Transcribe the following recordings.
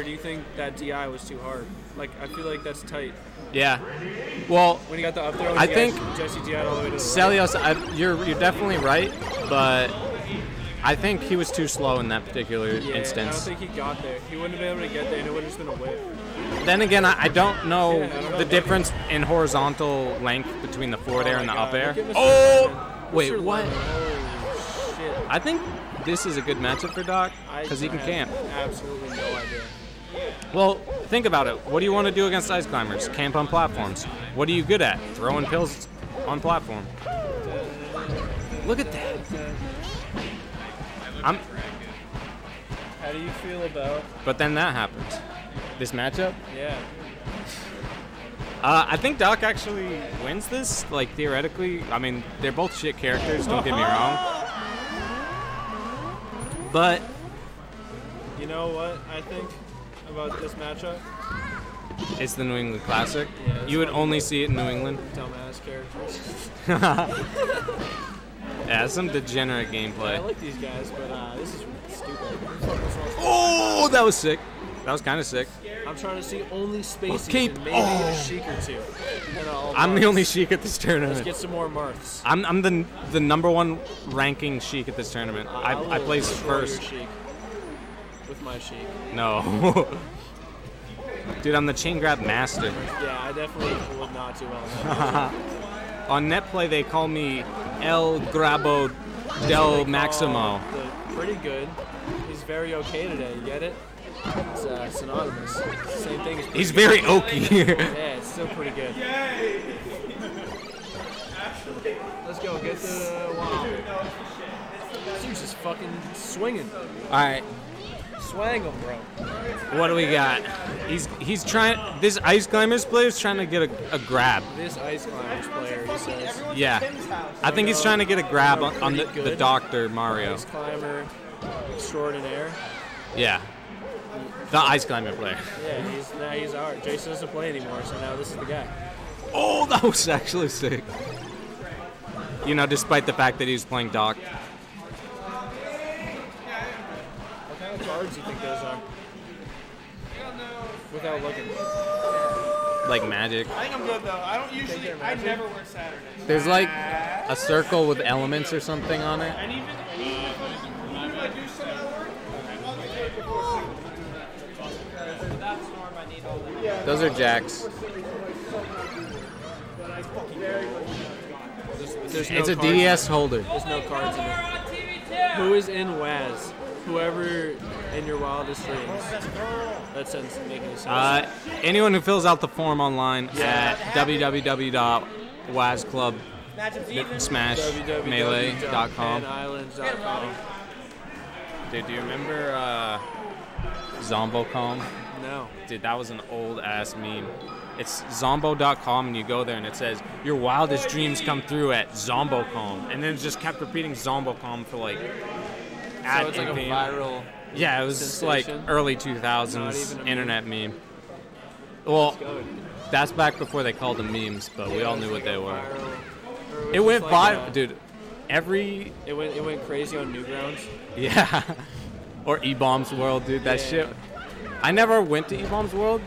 Or do you think that DI was too hard? Like, I feel like that's tight. Yeah. Well, When he got the up there, I you think Jesse DI all the way to the right. I, you're you're definitely right, but I think he was too slow in that particular Yeah, I don't think he got there. He wouldn't have been able to get there, and it would have just been a whip. Then again, I, I don't know Yeah, I don't the about difference in horizontal length between the forward air Oh and my the up air. look Mr. Oh, wait, Mr. what? Shit. I think this is a good matchup for Doc because he can camp. Absolutely no idea. Well, think about it. What do you want to do against ice climbers? Camp on platforms. What are you good at? Throwing pills on platform. Look at that. I'm, How do you feel about? but then that happens. This matchup. Yeah. Uh, I think Doc actually wins this. Like theoretically, I mean they're both shit characters. Don't get me wrong. But You know what I think about this matchup? it's the New England Classic. Yeah, you would only see it in New England. Dumbass characters. Yeah, some degenerate gameplay. I like these guys, but uh, this is stupid. Oh, that was sick. That was kind of sick. I'm trying to see only spaces Cape- and maybe oh. a Sheik or two. I'm the only Sheik at this Let's tournament. get some more Marths. I'm, I'm the the number one ranking Sheik at this tournament. I, will I placed first. With my Sheik. No. Dude, I'm the chain grab master. Yeah, I definitely would not do well. On net play, they call me El Grabo del Maximo. Pretty good. He's very okay today. You get it? It's uh, synonymous. Same thing He's good. very oaky. Yeah, it's still pretty good. Let's go. Get the wow. Dude's just fucking swinging. All right, Swang him, bro. what do we got? He's he's trying. This ice climbers player is trying to get a, a grab. This ice climbers player, he says. Yeah, I think he's trying to get a grab on, on the, the Doctor Mario. Ice climber extraordinaire. Yeah, the ice climber player. Yeah, he's now he's art. Jason doesn't play anymore, so now this is the guy. Oh, that was actually sick. You know, despite the fact that he was playing Doc. What cards do you think those are? Without looking. like magic. I think I'm good though. I don't usually. I never work Saturday. There's like a circle with elements or something on it. And even even if I, even if I do some of that work, I'm on the tape before six. Those are jacks. There's no It's a cards. DES holder. There's no oh cards in it. Who is in WAS? Whoever in your wildest dreams. That sounds make any sense. Uh, anyone who fills out the form online at www.wasclub-melee.com. Dude, do you remember uh, Zombocom? No. Dude, that was an old ass meme. It's zombo.com and you go there and it says your wildest dreams come through at zombocom and then it just kept repeating zombocom for like ad So it's like a viral. Yeah, it was like early 2000s even a meme. internet meme. Well, that's back before they called them memes, but we all knew what they were. Viral. It went like viral, dude. Every It went it went crazy on Newgrounds. yeah, or E Bombs World, dude. That Yeah. shit. I never went to E Bombs World,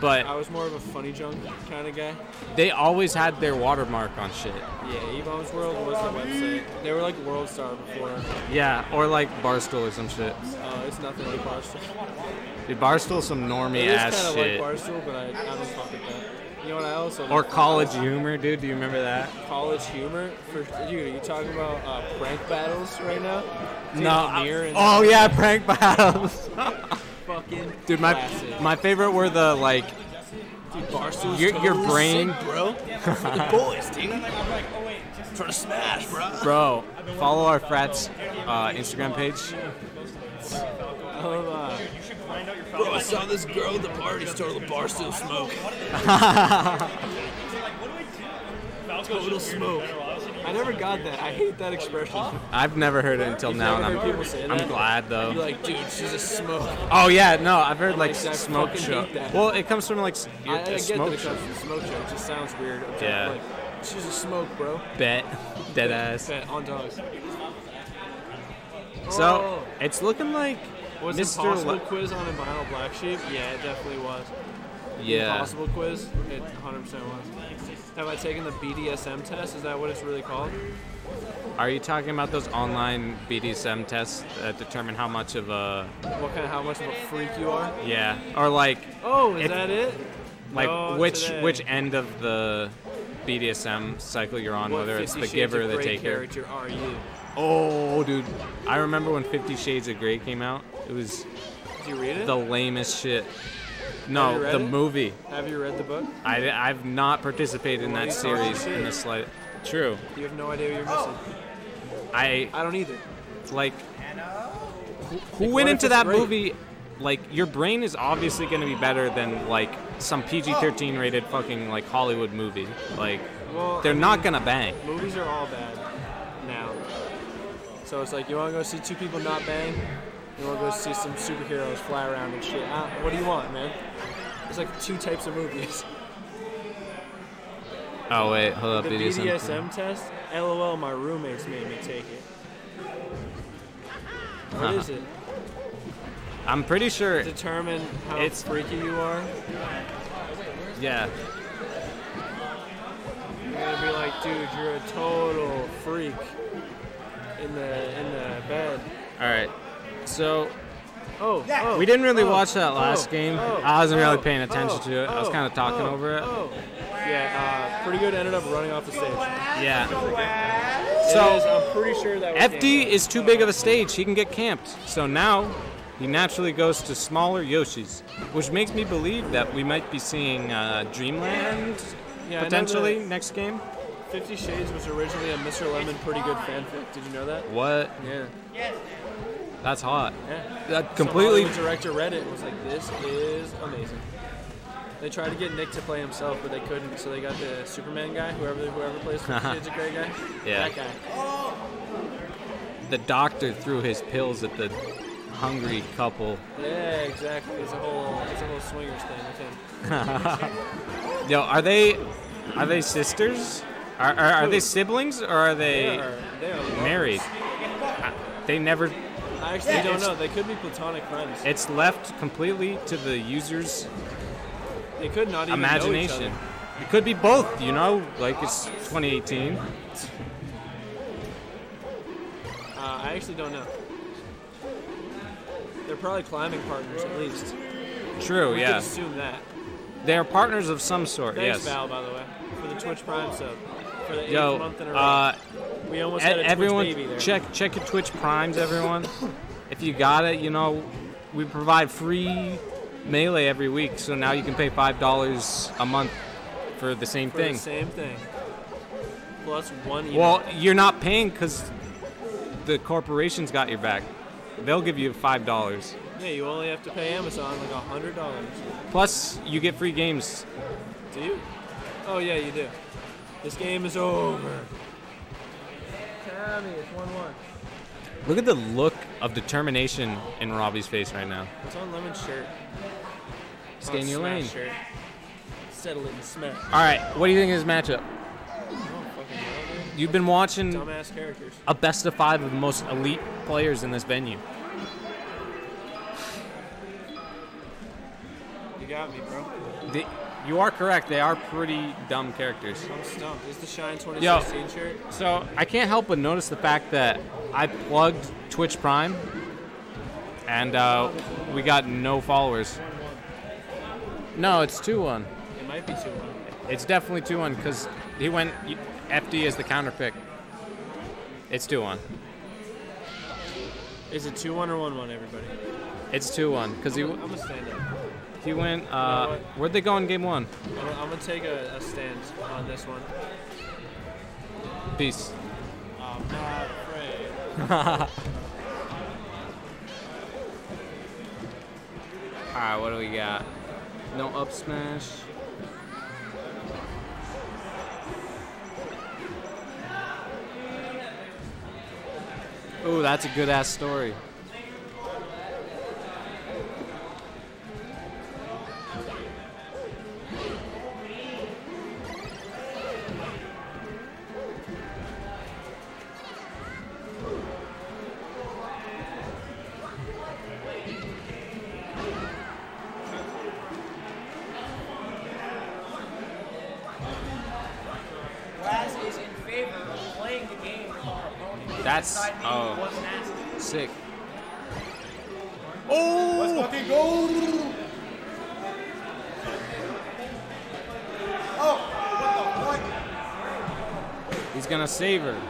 but I was more of a FunnyJunk kind of guy. they always had their watermark on shit. Yeah, eBaum's World was the website. They were like World Star before. Yeah, or like Barstool or some shit. Uh, it's nothing like Barstool. Dude, Barstool's some normie It is ass kind of shit. like Barstool, but I, I don't fuck with that. You know what I also or College Humor, dude. Do you remember that? college humor for dude. Are you talking about uh, prank battles right now? Taking No. and Oh yeah, prank battles. fucking Dude, my classic. My favorite were the like Dude, Barstool's your- your totally brain- sick, bro. For the boys, dude. Trying to smash, bro. bro. Follow our frats uh, Instagram page. Uh, bro, I saw this girl at the party start the Barstool smoke. Total smoke. I never got that. I hate that expression. I've never heard it until You've now, and I'm I'm glad though. You're like, dude, she's a smoke. Oh yeah, no, I've heard like Like, smoke show. Well, it comes from like I, I get smoke it show. smoke show. It just sounds weird. I'm Yeah. Like, she's a smoke, bro. Bet, dead ass. Bet on dogs. So Oh. it's looking like Was Mr. Impossible Le- quiz on a vinyl black sheep? Yeah, it definitely was. Yeah. Impossible quiz? It 100% was. Have I taken the BDSM test? Is that what it's really called? Are you talking about those online BDSM tests that determine how much of a What kind of how much of a freak you are? yeah, or like Oh, is It- that it? like Not which today. which end of the BDSM cycle you're on, What whether it's the giver or the taker. character are you? Oh, dude, I remember when Fifty Shades of Grey came out. It was Did you read it? the lamest shit. No, the it? movie. Have you read the book? I, I've not participated in that series in the slight. True. You have no idea what you're missing. I I don't either. It's like who, who went into that great? movie like your brain is obviously going to be better than like some PG-13 rated fucking like Hollywood movie. Like Well, they're I not going to bang. Movies are all bad now. So it's like you want to go see two people not bang. You want to go see some superheroes fly around and shit. Uh, what do you want, man? There's like two types of movies. Oh wait, hold up, The BDSM. BDSM test. LOL, my roommates made me take it. What is it? I'm pretty sure Determine how It's- freaky you are. yeah. You're gonna be like, dude, you're a total freak in the in the bed. All right. So Oh, oh We didn't really oh, watch that last oh, game. oh, I wasn't really oh, paying attention oh, to it. I was oh, kinda talking oh, over it. Oh. Yeah, uh, pretty good. Ended up running off the stage. yeah. So- is, I'm pretty sure that was FD game. is too big of a stage. He can get camped. So now he naturally goes to smaller Yoshis, which makes me believe that we might be seeing uh, Dreamland Yeah, potentially next game. Fifty Shades was originally a Mr. Lemon pretty good fanfic. Did you know that? What? Yeah. That's hot. Yeah. That completely. Hollywood director read it and was like, "This is amazing." They tried to get Nick to play himself, but they couldn't. So they got the Superman guy, whoever whoever plays Shades of Grey guy. Yeah. That guy. The doctor threw his pills at the hungry couple. Yeah, exactly. It's a whole it's a whole swingers thing with him. Yo, are they? Are they sisters? Are, are, are they siblings or are They they are they are married? They never. I actually don't know. They could be platonic friends. It's left completely to the user's They could not even know each imagination. other. It could be both, you know, like it's 2018. Uh, I actually don't know. They're probably climbing partners at least. True, We could yeah. assume that. They are partners of some sort, Thanks, yes. Val, by the way, for the Twitch Prime sub for the eighth Yo, month in a row. uh, we almost had a everyone, Twitch baby there. check check your Twitch Primes, everyone. if you got it, you know, we provide free melee every week, so now you can pay five dollars a month for the same for thing. the same thing. Plus one. Email. Well, you're not paying because the corporation's got your back. They'll give you five dollars. yeah, you only have to pay Amazon like a hundred dollars. Plus, you get free games. Do you? Oh yeah, you do. This game is over. Tommy, it's one-one. Look at the look of determination in Robbie's face right now. It's on Lemon's shirt? Stay in your lane. Shirt. Settle it and smash. All right, what do you think of this matchup? I don't fucking know, dude. You've been watching a best of five of the most elite players in this venue. You got me, bro. The, you are correct. They are pretty dumb characters. I'm stumped. Is the Shine 2016 shirt? So I can't help but notice the fact that I plugged Twitch Prime, and uh, we got no followers. No, it's two one. It might be 2 1. It's definitely two one because he went FD as the counter pick. It's two one. Is it 2 1 or 1 1, everybody? It's two one because he I'm going to stand up. he went. Uh, what? where'd they go in game one? I'm going to take a, a stand on this one. Peace. I'm not afraid. All right, what do we got? No up smash. Ooh, that's a good ass story. That's oh sick. Let's fucking go. Oh, what the fuck? He's gonna save her.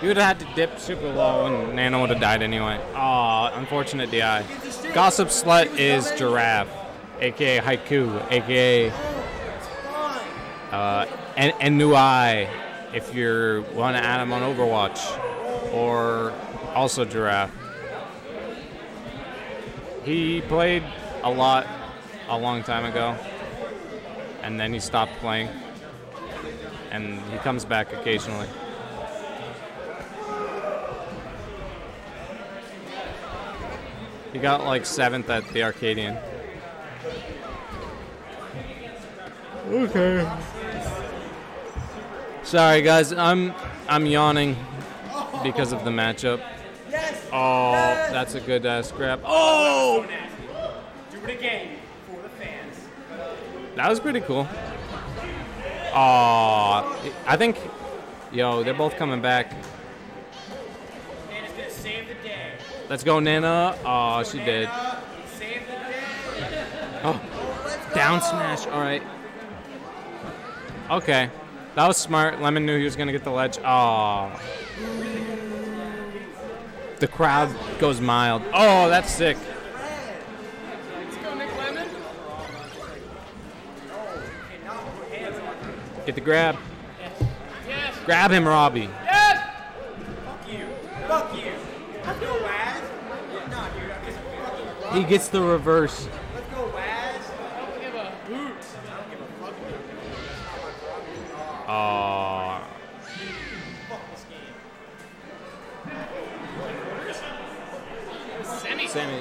He would have had to dip super low and Nana would have died anyway. Aw, unfortunate DI. Gossip Slut is Giraffe, aka Haiku, aka uh, and, and Nui if you want to add him on Overwatch, or also Giraffe. He played a lot a long time ago, and then he stopped playing, and he comes back occasionally. He got like seventh at the Arcadian. Okay. Sorry guys, I'm I'm yawning because of the matchup. Oh, that's a good ass grab. Oh! oh, Do it again for the fans. that was pretty cool. Oh, I think, yo, they're both coming back. And gonna save the day. Let's go, Nana. Oh, she did. Save the day. Oh, down smash. All right. Okay, that was smart. Lemon knew he was gonna get the ledge. Oh. The crowd goes mild. Oh, that's sick. Let's go, Nick Lemon. Get the grab. Yes. Grab him, Robbie. Yes. Fuck you. Fuck you. Let's go, Waz. No, dude, I'm just fucking. He gets the reverse. Let's go, Waz. I don't give a hoot. I don't give a fuck. Game. Sammy.